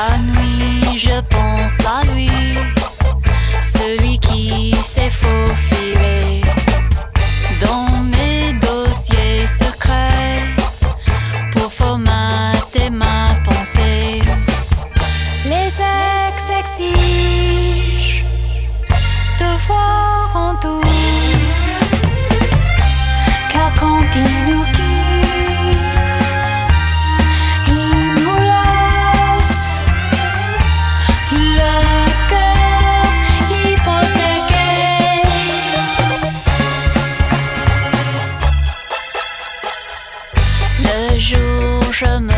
La nuit, je pense à lui, celui qui s'est faufilé dans mes dossiers secrets. Pour formater ma 是什么？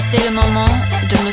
c'est le moment de me